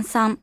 炭酸